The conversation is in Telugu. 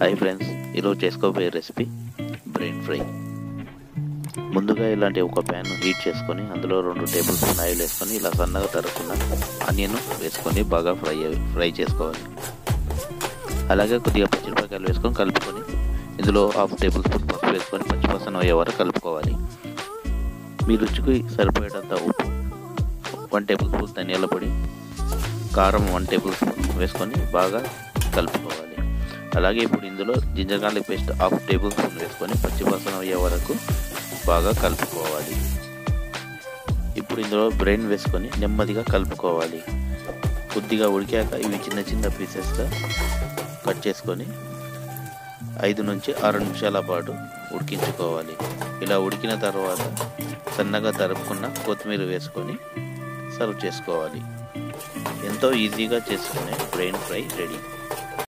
హాయ్ ఫ్రెండ్స్ ఈరోజు చేసుకోబోయే రెసిపీ బ్రెయిన్ ఫ్రై. ముందుగా ఇలాంటి ఒక ప్యాన్ హీట్ చేసుకొని అందులో రెండు టేబుల్ స్పూన్ ఆయిల్ వేసుకొని ఇలా సన్నగా తరుక్కున్న ఆనియన్ వేసుకొని బాగా ఫ్రై ఫ్రై చేసుకోవాలి. అలాగే కొద్దిగా పచ్చిమిరపకాయలు వేసుకొని కలుపుకొని ఇందులో హాఫ్ టేబుల్ స్పూన్ పసుపు వేసుకొని పచ్చిపసన అయ్యే వరకు కలుపుకోవాలి. మీ రుచికి సరిపోయేటంత ఉప్పు వన్ టేబుల్ స్పూన్ ధనియాల పొడి కారం వన్ టేబుల్ స్పూన్ వేసుకొని బాగా కలుపుకోవాలి. అలాగే ఇప్పుడు ఇందులో ginger garlic paste half tablespoon వేసుకొని పచ్చివాసన అయ్యే వరకు బాగా కలుపుకోవాలి. ఇప్పుడు ఇందులో బ్రెయిన్ వేసుకొని నెమ్మదిగా కలుపుకోవాలి. కొద్దిగా ఉడికాక ఇవి చిన్న చిన్న పీసెస్గా కట్ చేసుకొని ఐదు నుంచి ఆరు నిమిషాల పాటు ఉడికించుకోవాలి. ఇలా ఉడికిన తర్వాత సన్నగా తరుపుకున్న కొత్తిమీర వేసుకొని సర్వ్ చేసుకోవాలి. ఎంతో ఈజీగా చేసుకునే బ్రెయిన్ ఫ్రై రెడీ